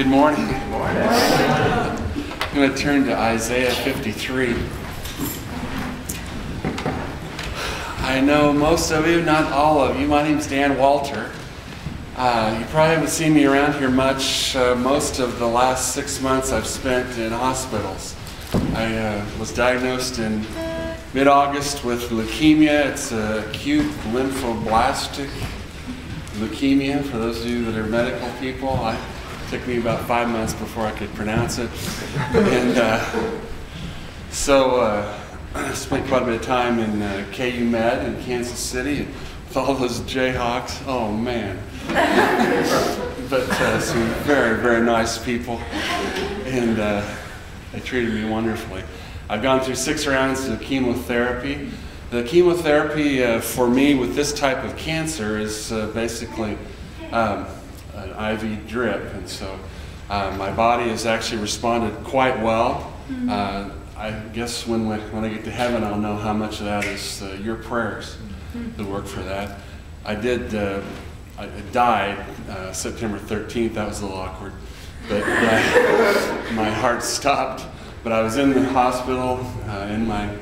Good morning. Good morning. I'm going to turn to Isaiah 53. I know most of you, not all of you. My name's Dan Walter. Uh, you probably haven't seen me around here much. Uh, most of the last six months I've spent in hospitals. I uh, was diagnosed in mid August with leukemia. It's acute lymphoblastic leukemia, for those of you that are medical people. I, took me about five months before I could pronounce it. and uh, so uh, I spent quite a bit of time in uh, KU Med in Kansas City with all those Jayhawks. Oh, man. but uh, some very, very nice people. And uh, they treated me wonderfully. I've gone through six rounds of chemotherapy. The chemotherapy uh, for me with this type of cancer is uh, basically um, an IV drip, and so uh, my body has actually responded quite well. Mm-hmm. Uh, I guess when, we, when I get to heaven, I'll know how much of that is uh, your prayers mm-hmm. that work for that. I did, uh, I died September 13th. That was a little awkward, but my heart stopped. But I was in the hospital in my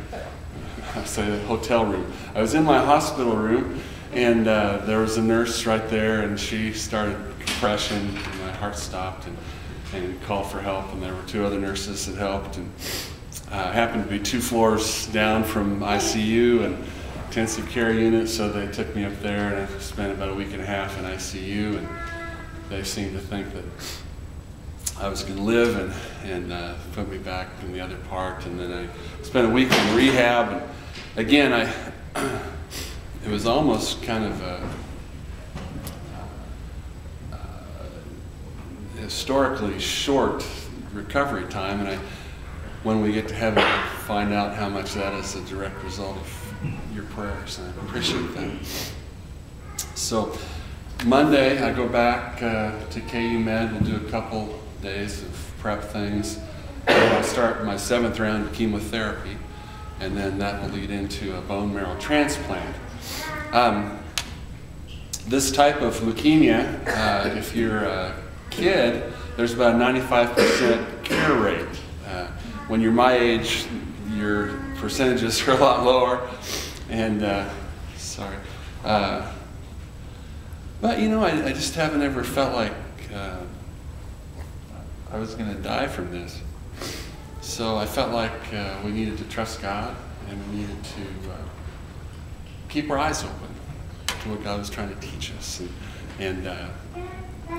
I say the hotel room. I was in my hospital room, and uh, there was a nurse right there, and she started compression, and my heart stopped, and, and called for help. And there were two other nurses that helped, and uh, happened to be two floors down from ICU and intensive care unit, so they took me up there, and I spent about a week and a half in ICU, and they seemed to think that I was going to live and, and uh, put me back in the other part. And then I spent a week in rehab. And again, I it was almost kind of a historically short recovery time. And I, when we get to heaven, I find out how much that is a direct result of your prayers. And I appreciate that. So Monday, I go back uh, to KU Med. We'll do a couple days of prep things. And I'll start my seventh round of chemotherapy, and then that will lead into a bone marrow transplant. Um, this type of leukemia, uh, if you're a kid, there's about a 95% cure rate. Uh, when you're my age, your percentages are a lot lower. And, uh, sorry. Uh, but, you know, I, I, just haven't ever felt like uh, I was going to die from this. So I felt like uh, we needed to trust God and we needed to uh, keep our eyes open to what God was trying to teach us. And, and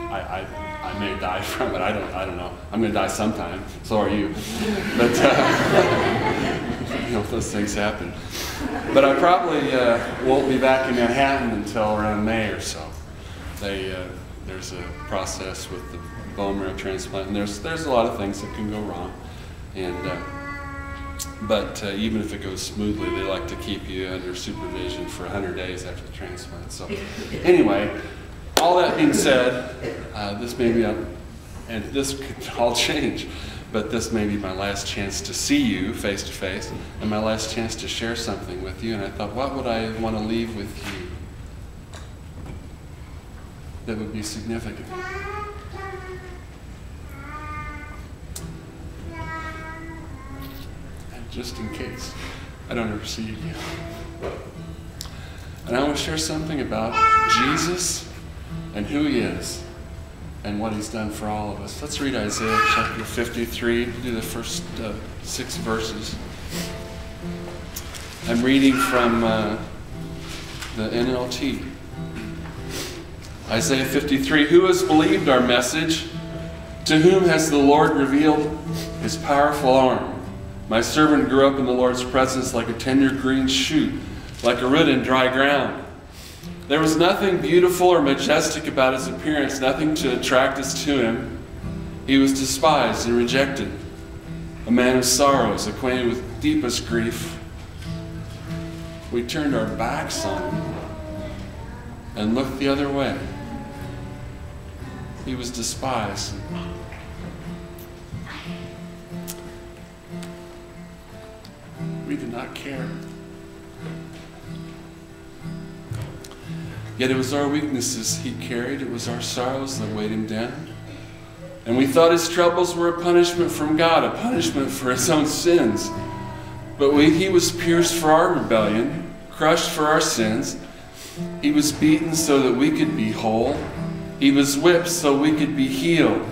I, I, I, may die from it. I don't, I don't know. I'm going to die sometime. So are you. But, uh, you know, those things happen. But I probably uh, won't be back in Manhattan until around May or so. They, uh, there's a process with the bone marrow transplant, and there's there's a lot of things that can go wrong, and uh, but uh, even if it goes smoothly, they like to keep you under supervision for 100 days after the transplant. So anyway, all that being said, uh, this may be a, and this could all change. But this may be my last chance to see you face to face and my last chance to share something with you. And I thought, what would I want to leave with you that would be significant? And just in case I don't ever see you again. And I want to share something about Jesus and who he is and what he's done for all of us. Let's read Isaiah chapter 53, do the first uh, six verses. I'm reading from uh, the NLT. Isaiah 53 Who has believed our message? To whom has the Lord revealed his powerful arm? My servant grew up in the Lord's presence like a tender green shoot, like a root in dry ground. There was nothing beautiful or majestic about his appearance, nothing to attract us to him. He was despised and rejected, a man of sorrows, acquainted with deepest grief. We turned our backs on him and looked the other way. He was despised We did not care. Yet it was our weaknesses he carried, it was our sorrows that weighed him down. And we thought his troubles were a punishment from God, a punishment for his own sins. But he was pierced for our rebellion, crushed for our sins. He was beaten so that we could be whole. He was whipped so we could be healed.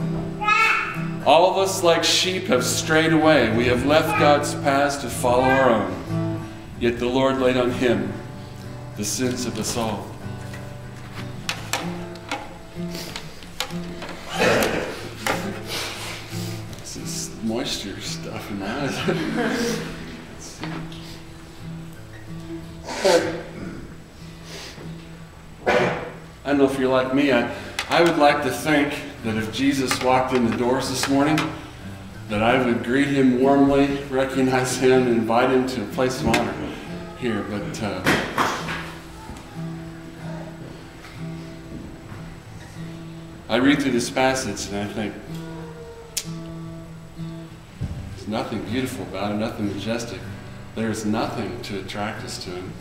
All of us, like sheep, have strayed away. We have left God's paths to follow our own. Yet the Lord laid on him the sins of us all. This is moisture stuff in my eyes. I don't know if you're like me. I, I would like to think that if Jesus walked in the doors this morning, that I would greet him warmly, recognize him, and invite him to a place of honor here. But uh, I read through this passage and I think there's nothing beautiful about it, nothing majestic. There's nothing to attract us to him.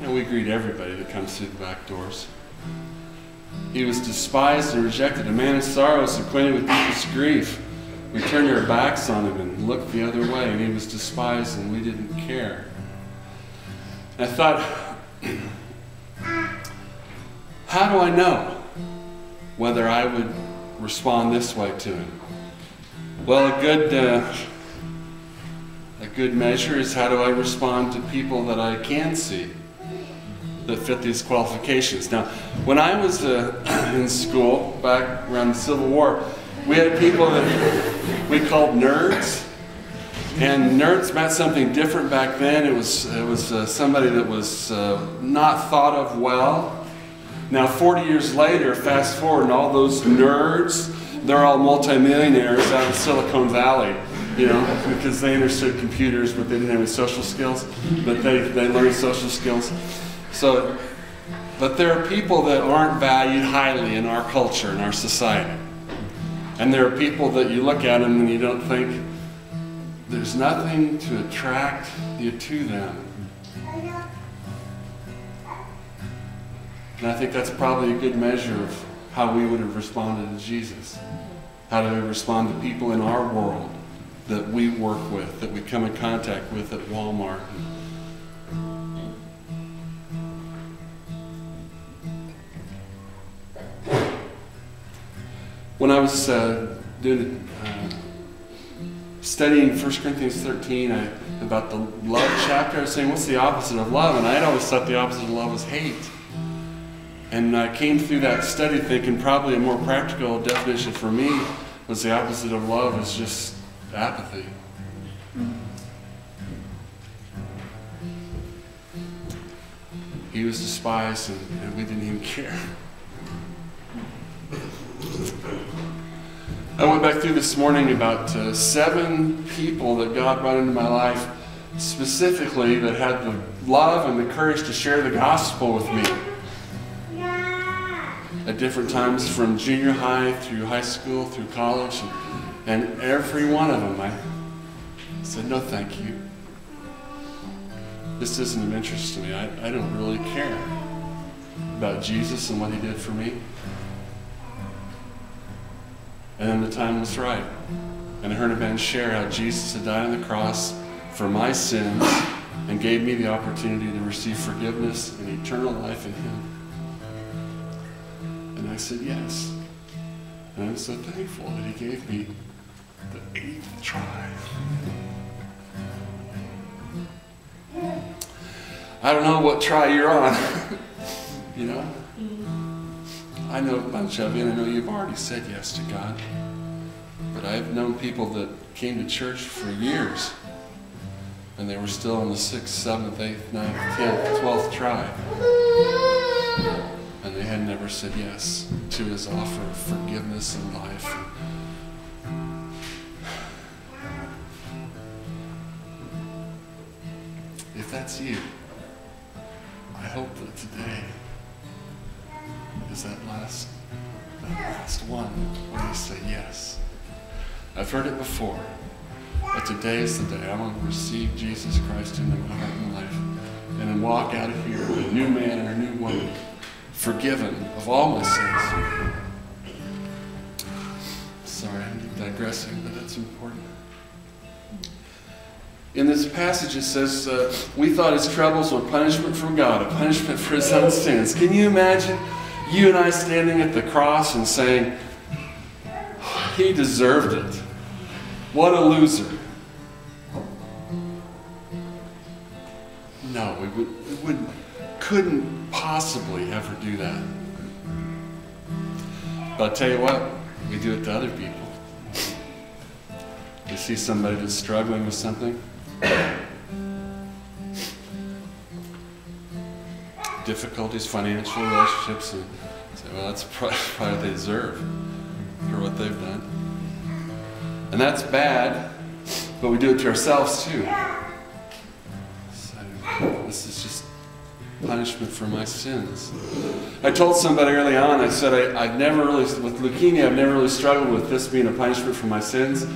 And we greet everybody that comes through the back doors. He was despised and rejected, a man of sorrows, acquainted with deepest grief. We turned our backs on him and looked the other way, and he was despised, and we didn't care. And I thought, how do I know whether I would respond this way to him? Well, a good uh, a good measure is how do I respond to people that I can see that fit these qualifications. Now, when I was uh, in school back around the Civil War, we had people that we called nerds. And nerds meant something different back then. It was, it was uh, somebody that was uh, not thought of well. Now, 40 years later, fast forward, and all those nerds, they're all multimillionaires out of Silicon Valley, you know, because they understood computers, but they didn't have any social skills. But they, they learned social skills. So, but there are people that aren't valued highly in our culture, in our society. And there are people that you look at them and you don't think, there's nothing to attract you to them. And I think that's probably a good measure of how we would have responded to Jesus. How do we respond to people in our world that we work with, that we come in contact with at Walmart? When I was uh, doing uh, studying 1 Corinthians 13 I, about the love chapter, I was saying, what's the opposite of love? And I'd always thought the opposite of love was hate. And I came through that study thinking probably a more practical definition for me was the opposite of love is just apathy. He was despised and, and we didn't even care. I went back through this morning about uh, seven people that God brought into my life specifically that had the love and the courage to share the gospel with me different times from junior high through high school through college. And, and every one of them, I said, no, thank you. This isn't of interest to me. I, I don't really care about Jesus and what he did for me. And then the time was right. And I heard a man share how Jesus had died on the cross for my sins and gave me the opportunity to receive forgiveness and eternal life in him. Said yes. And I'm so thankful that he gave me the eighth try. I don't know what try you're on. you know? I know a bunch of you, and I know you've already said yes to God. But I've known people that came to church for years, and they were still on the sixth, seventh, eighth, ninth, tenth, twelfth try. Never said yes to his offer of forgiveness and life. If that's you, I hope that today is that last, that last one when you say yes. I've heard it before, but today is the day I want to receive Jesus Christ into my heart and life and then walk out of here with a new man and a new woman, forgiven of all my sins. Sorry, I'm digressing, but it's important. In this passage, it says, uh, We thought his troubles were punishment from God, a punishment for his own sins. Can you imagine you and I standing at the cross and saying, He deserved it? What a loser. No, we, would, we wouldn't, couldn't possibly ever do that. But I'll tell you what, we do it to other people. We see somebody that's struggling with something. Difficulties, financial relationships, and say, well, that's probably what they deserve for what they've done. And that's bad, but we do it to ourselves too. So this is punishment for my sins. I told somebody early on, I said, I, have never really, with leukemia, I've never really struggled with this being a punishment for my sins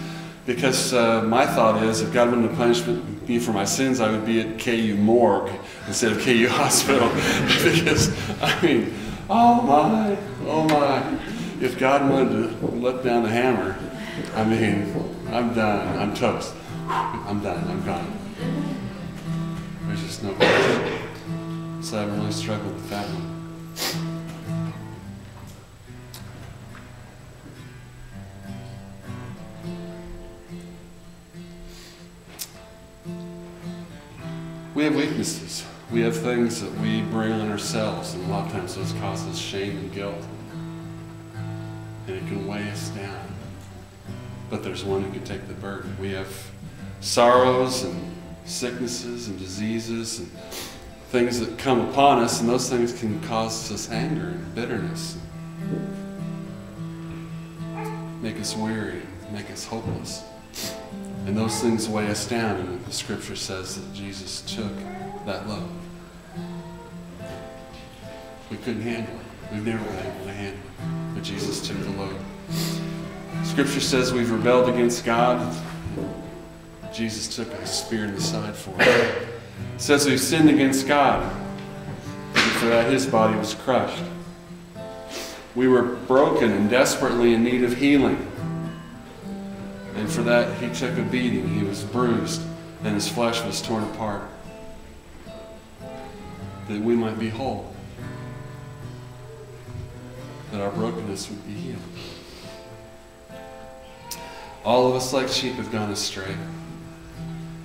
because uh, my thought is if God wanted to punish me for my sins, I would be at KU morgue instead of KU hospital. because, I mean, oh my, oh my. If God wanted to let down the hammer, I mean, I'm done. I'm toast. I'm done. I'm gone. There's just no. So I really struggled with that one. We have weaknesses. We have things that we bring on ourselves, and a lot of times those cause us shame and guilt. And it can weigh us down. But there's one who can take the burden. We have sorrows and sicknesses and diseases and things that come upon us, and those things can cause us anger and bitterness, make us weary, make us hopeless. And those things weigh us down, and the scripture says that Jesus took that load. We couldn't handle it. We've never been able to handle it. But Jesus took the load. Scripture says we've rebelled against God. Jesus took a spear in the side for us. It says we've sinned against God, for that his body was crushed. We were broken and desperately in need of healing. And for that he took a beating. He was bruised, and his flesh was torn apart. That we might be whole. That our brokenness would be healed. All of us, like sheep, have gone astray.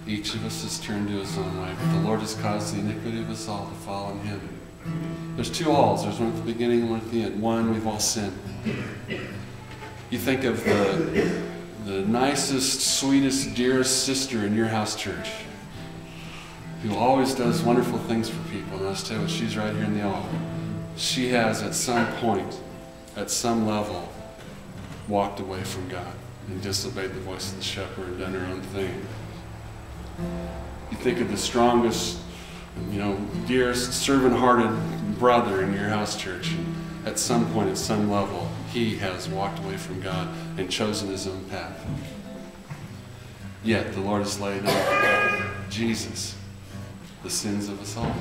Each of us has turned to his own way, but the Lord has caused the iniquity of us all to fall on him. There's two alls. There's one at the beginning and one at the end. One, we've all sinned. You think of the, the nicest, sweetest, dearest sister in your house church who always does wonderful things for people. And I'll tell you what, she's right here in the all. She has, at some point, at some level, walked away from God and disobeyed the voice of the shepherd and done her own thing. You think of the strongest, you know, dearest, servant-hearted brother in your house church. At some point, at some level, he has walked away from God and chosen his own path. Yet the Lord has laid on Jesus the sins of us all.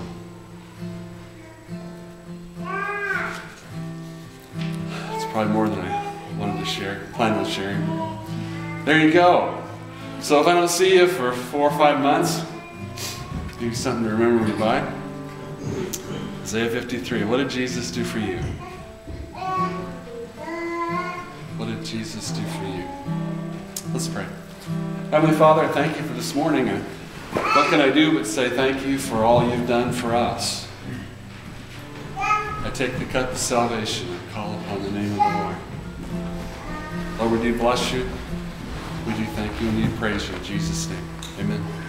It's probably more than I wanted to share, plan on sharing. There you go. So if I don't see you for four or five months, you something to remember me by. Isaiah 53. What did Jesus do for you? What did Jesus do for you? Let's pray. Heavenly Father, thank you for this morning. What can I do but say thank you for all you've done for us? I take the cup of salvation and call upon the name of the Lord. Lord, we do bless you. We do thank you and we praise you in Jesus' name. Amen.